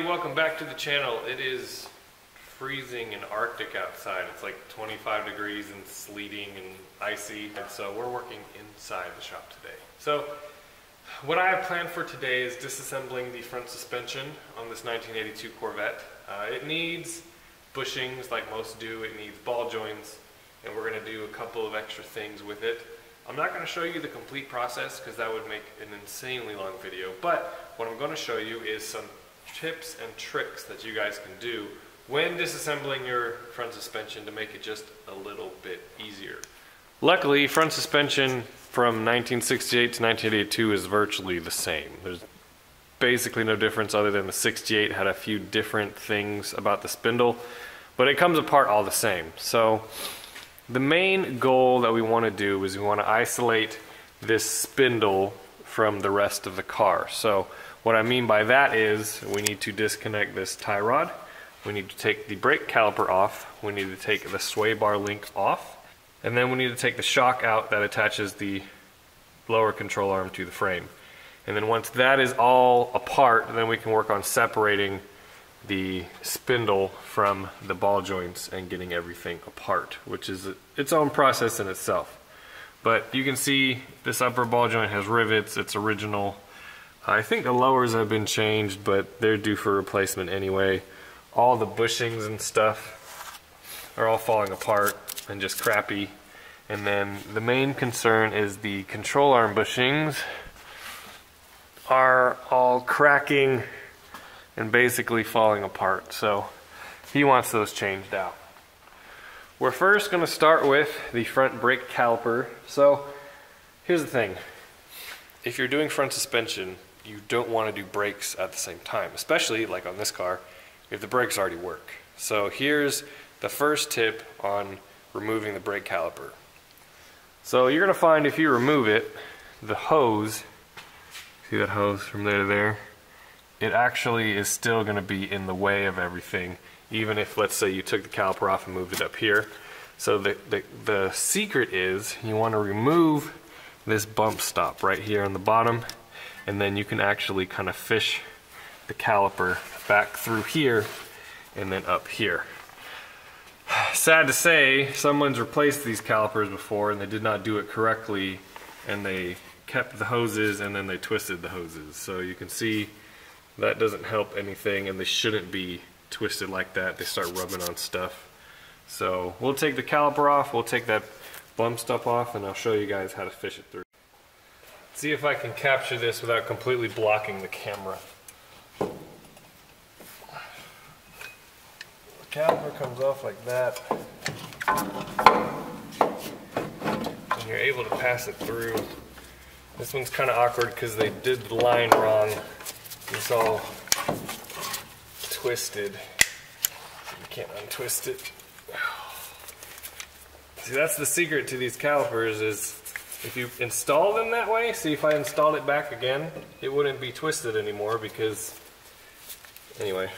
welcome back to the channel. It is freezing and arctic outside. It's like 25 degrees and sleeting and icy, and so we're working inside the shop today. So what I have planned for today is disassembling the front suspension on this 1982 Corvette. Uh, it needs bushings like most do, it needs ball joints, and we're going to do a couple of extra things with it. I'm not going to show you the complete process because that would make an insanely long video, but what I'm going to show you is some tips and tricks that you guys can do when disassembling your front suspension to make it just a little bit easier. Luckily, front suspension from 1968 to 1982 is virtually the same. There's basically no difference other than the 68 had a few different things about the spindle, but it comes apart all the same. So the main goal that we want to do is we want to isolate this spindle from the rest of the car. So what I mean by that is we need to disconnect this tie rod, we need to take the brake caliper off, we need to take the sway bar link off, and then we need to take the shock out that attaches the lower control arm to the frame. And then once that is all apart, then we can work on separating the spindle from the ball joints and getting everything apart, which is its own process in itself. But you can see this upper ball joint has rivets, it's original. I think the lowers have been changed, but they're due for replacement anyway. All the bushings and stuff are all falling apart and just crappy. And then the main concern is the control arm bushings are all cracking and basically falling apart. So he wants those changed out. We're first going to start with the front brake caliper. So here's the thing. If you're doing front suspension, you don't want to do brakes at the same time, especially like on this car, if the brakes already work. So here's the first tip on removing the brake caliper. So you're going to find if you remove it, the hose, see that hose from there to there? it actually is still going to be in the way of everything, even if, let's say, you took the caliper off and moved it up here. So the, the, the secret is you want to remove this bump stop right here on the bottom, and then you can actually kind of fish the caliper back through here and then up here. Sad to say, someone's replaced these calipers before and they did not do it correctly and they kept the hoses and then they twisted the hoses. So you can see that doesn't help anything and they shouldn't be twisted like that. They start rubbing on stuff. So we'll take the caliper off, we'll take that bump stuff off and I'll show you guys how to fish it through. See if I can capture this without completely blocking the camera. The caliper comes off like that. And you're able to pass it through. This one's kind of awkward because they did the line wrong. It's all twisted. You can't untwist it. See, that's the secret to these calipers is if you install them that way, see if I installed it back again, it wouldn't be twisted anymore because, anyway,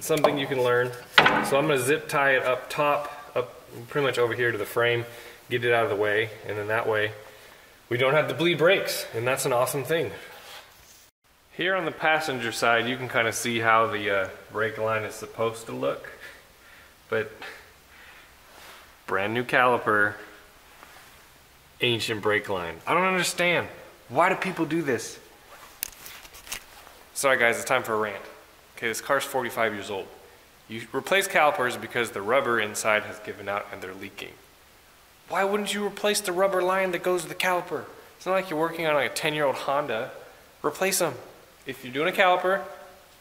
something you can learn. So I'm gonna zip tie it up top, up pretty much over here to the frame, get it out of the way, and then that way we don't have to bleed brakes, and that's an awesome thing. Here on the passenger side, you can kind of see how the uh, brake line is supposed to look. But brand new caliper, ancient brake line. I don't understand. Why do people do this? Sorry guys, it's time for a rant. Okay, this car's 45 years old. You replace calipers because the rubber inside has given out and they're leaking. Why wouldn't you replace the rubber line that goes to the caliper? It's not like you're working on like a 10 year old Honda. Replace them if you're doing a caliper,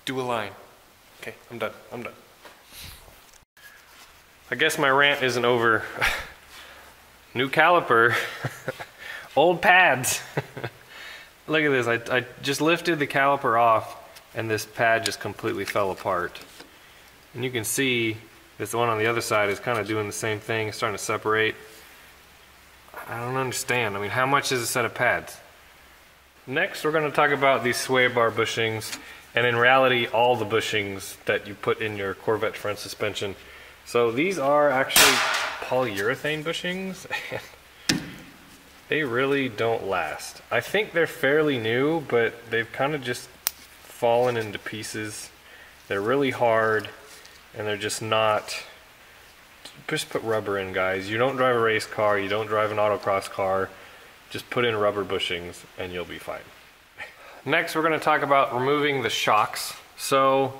do a line. Okay, I'm done. I'm done. I guess my rant isn't over. New caliper, old pads. Look at this. I, I just lifted the caliper off and this pad just completely fell apart. And you can see this one on the other side is kind of doing the same thing. It's starting to separate. I don't understand. I mean, how much is a set of pads? Next, we're going to talk about these sway bar bushings, and in reality, all the bushings that you put in your Corvette front suspension. So these are actually polyurethane bushings. they really don't last. I think they're fairly new, but they've kind of just fallen into pieces. They're really hard and they're just not. Just put rubber in, guys. You don't drive a race car, you don't drive an autocross car. Just put in rubber bushings and you'll be fine. Next, we're going to talk about removing the shocks. So,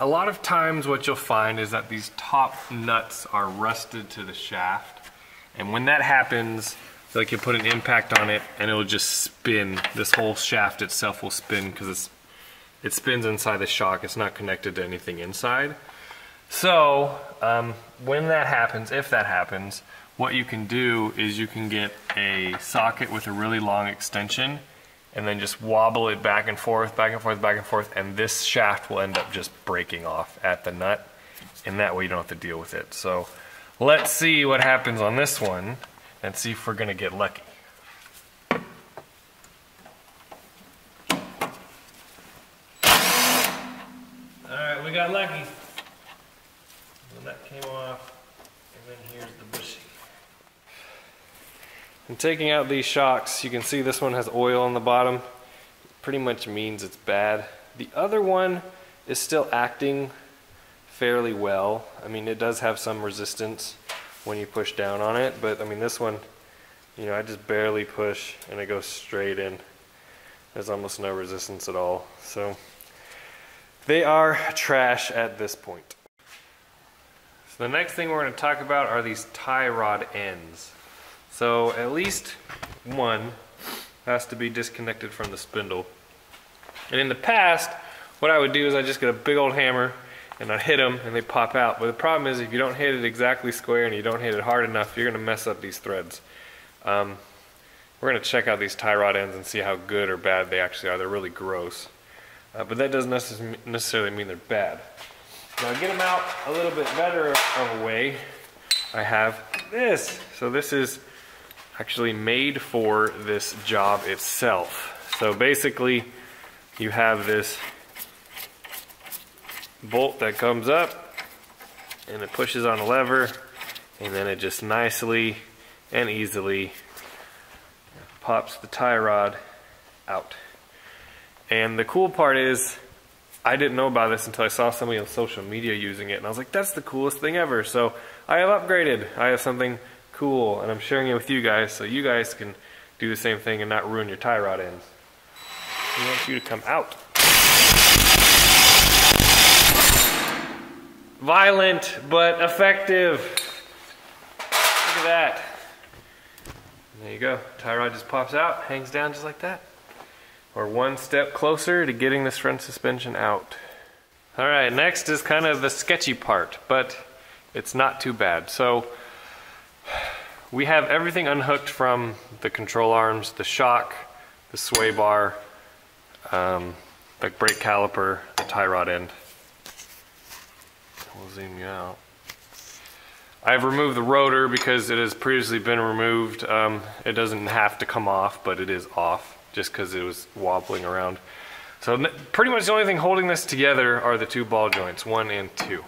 a lot of times what you'll find is that these top nuts are rusted to the shaft. And when that happens, like you put an impact on it and it'll just spin. This whole shaft itself will spin because it's it spins inside the shock. It's not connected to anything inside. So um, when that happens, if that happens, what you can do is you can get a socket with a really long extension and then just wobble it back and forth, back and forth, back and forth, and this shaft will end up just breaking off at the nut, and that way you don't have to deal with it. So let's see what happens on this one and see if we're gonna get lucky. Alright, we got lucky. The nut came off, and then here's the bushing. Taking out these shocks, you can see this one has oil on the bottom. Pretty much means it's bad. The other one is still acting fairly well. I mean, it does have some resistance when you push down on it, but I mean, this one, you know, I just barely push and it goes straight in. There's almost no resistance at all. So they are trash at this point. So the next thing we're going to talk about are these tie rod ends. So at least one has to be disconnected from the spindle. And in the past, what I would do is I just get a big old hammer and I'd hit them and they pop out. But the problem is if you don't hit it exactly square and you don't hit it hard enough, you're going to mess up these threads. Um, we're going to check out these tie rod ends and see how good or bad they actually are. They're really gross. Uh, but that doesn't necessarily mean they're bad. Now get them out a little bit better of a way, I have this. So this is actually made for this job itself. So basically, you have this bolt that comes up and it pushes on a lever and then it just nicely and easily pops the tie rod out. And the cool part is, I didn't know about this until I saw somebody on social media using it, and I was like, that's the coolest thing ever. So I have upgraded. I have something cool, and I'm sharing it with you guys so you guys can do the same thing and not ruin your tie rod ends. We want you to come out. Violent, but effective. Look at that. There you go. Tie rod just pops out, hangs down just like that. We're one step closer to getting this front suspension out. All right, next is kind of the sketchy part, but it's not too bad. So we have everything unhooked from the control arms, the shock, the sway bar, um, the brake caliper, the tie rod end. We'll zoom you out. I've removed the rotor because it has previously been removed. Um, it doesn't have to come off, but it is off just because it was wobbling around. So pretty much the only thing holding this together are the two ball joints, one and two.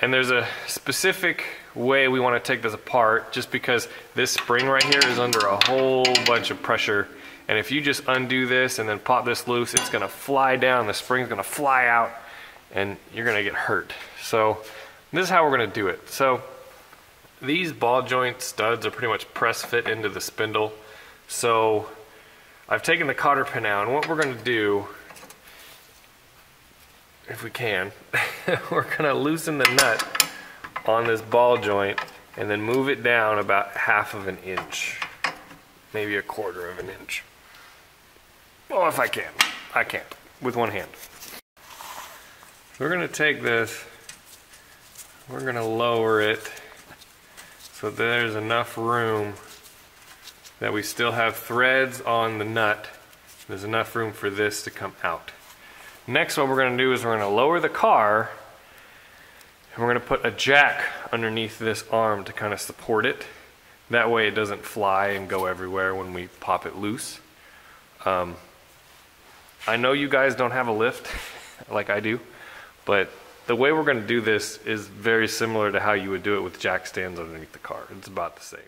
And there's a specific way we want to take this apart just because this spring right here is under a whole bunch of pressure. And if you just undo this and then pop this loose, it's going to fly down, the spring's going to fly out, and you're going to get hurt. So this is how we're going to do it. So these ball joint studs are pretty much press fit into the spindle. So I've taken the cotter pin out, and what we're going to do, if we can, we're going to loosen the nut on this ball joint and then move it down about half of an inch, maybe a quarter of an inch. Well, if I can. I can't, with one hand. We're to take this, we're to lower it so there's enough room that we still have threads on the nut. There's enough room for this to come out. Next what we're to do is we're to lower the car and we're going to put a jack underneath this arm to kind of support it. That way it doesn't fly and go everywhere when we pop it loose. Um, I know you guys don't have a lift like I do, but the way we're going to do this is very similar to how you would do it with jack stands underneath the car. It's about the same.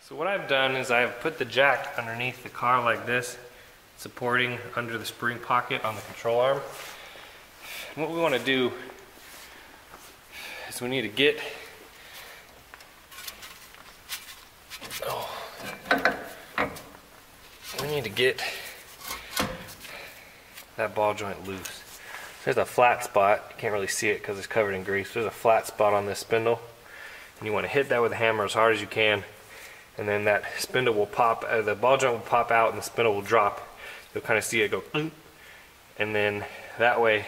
So what I've done is I've put the jack underneath the car like this, supporting under the spring pocket on the control arm. what we want to do is we need to get oh, we need to get that ball joint loose. There's a flat spot. You can't really see it because it's covered in grease. There's a flat spot on this spindle. And you want to hit that with a hammer as hard as you can. And then that spindle will pop, uh, the ball joint will pop out and the spindle will drop. You'll kind of see it go, and then that way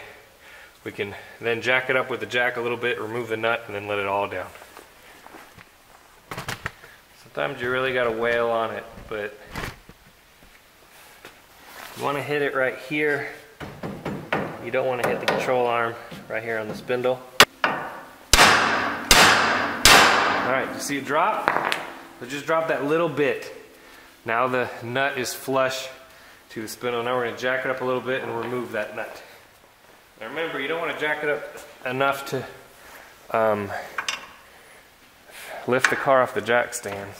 we can then jack it up with the jack a little bit, remove the nut, and then let it all down. Sometimes you really got to wail on it, but you want to hit it right here. You don't want to hit the control arm right here on the spindle. All right, you see it drop? So just drop that little bit. Now the nut is flush to the spindle. Now we're going to jack it up a little bit and remove that nut. Now remember, you don't want to jack it up enough to um, lift the car off the jack stands.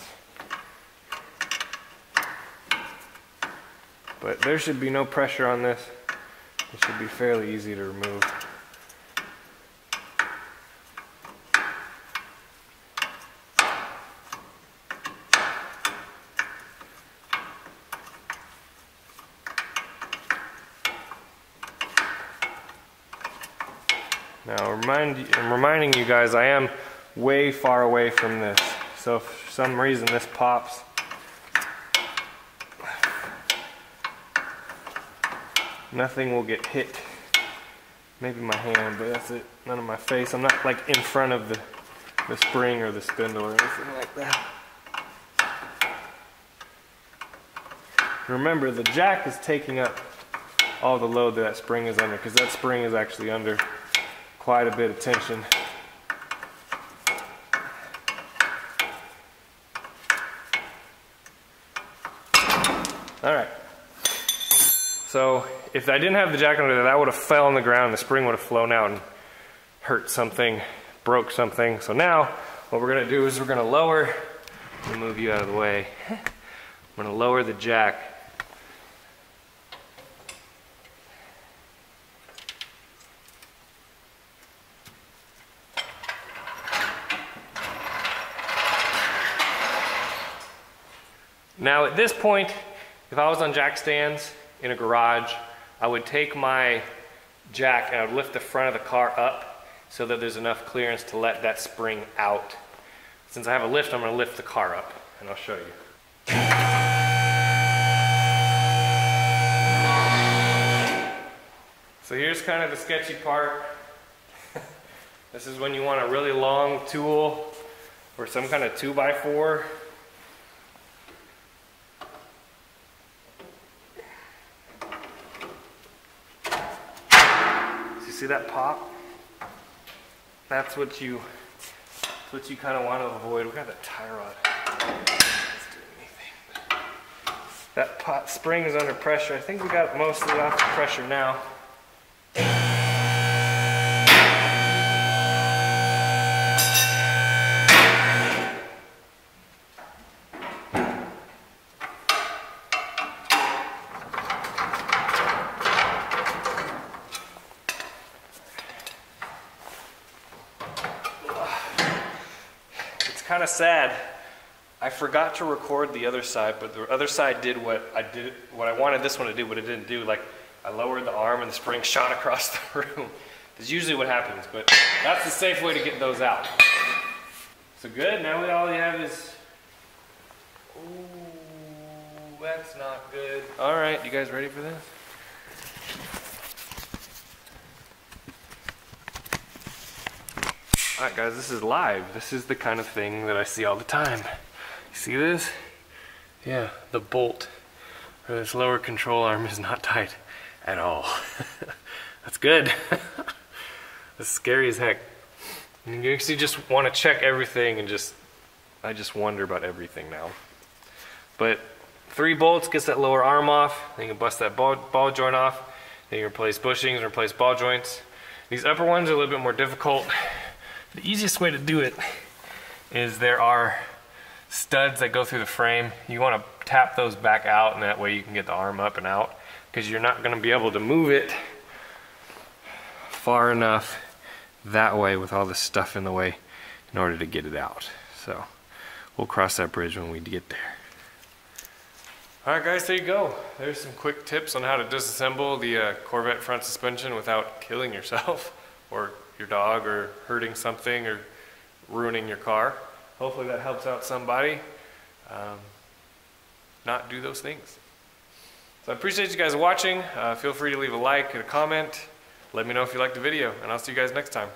But there should be no pressure on this. It should be fairly easy to remove. Now, remind, I'm reminding you guys, I am way far away from this. So if for some reason this pops, nothing will get hit. Maybe my hand, but that's it. None of my face. I'm not like in front of the, the spring or the spindle or anything like that. Remember, the jack is taking up all the load that, that spring is under because that spring is actually under quite a bit of tension. All right. So if I didn't have the jack under there, that would have fell on the ground. The spring would have flown out and hurt something, broke something. So now what we're gonna do is we're gonna lower, move you out of the way. I'm gonna lower the jack Now at this point, if I was on jack stands in a garage, I would take my jack and I would lift the front of the car up so that there's enough clearance to let that spring out. Since I have a lift, I'm going to lift the car up and I'll show you. So here's kind of the sketchy part. this is when you want a really long tool or some kind of 2 see that pop? That's what you, that's what you kind of want to avoid. We got that tie rod. That pot spring is under pressure. I think we got mostly off the pressure now. Kind of sad. I forgot to record the other side, but the other side did what I did, what I wanted this one to do, but it didn't do. Like I lowered the arm and the spring shot across the room. That's usually what happens, but that's the safe way to get those out. So good. Now we all we have is. Ooh, that's not good. All right, you guys ready for this? Alright guys, this is live. This is the kind of thing that I see all the time. You see this? Yeah, the bolt for this lower control arm is not tight at all. That's good. That's scary as heck. You actually just want to check everything and just, I just wonder about everything now. But three bolts gets that lower arm off. Then you can bust that ball, ball joint off. Then you replace bushings, replace ball joints. These upper ones are a little bit more difficult the easiest way to do it is there are studs that go through the frame. You want to tap those back out and that way you can get the arm up and out because you're not going to be able to move it far enough that way with all this stuff in the way in order to get it out. So we'll cross that bridge when we get there. All right, guys, there you go. There's some quick tips on how to disassemble the uh, Corvette front suspension without killing yourself or your dog or hurting something or ruining your car. Hopefully that helps out somebody. Um, not do those things. So I appreciate you guys watching. Uh, feel free to leave a like and a comment. Let me know if you liked the video, and I'll see you guys next time.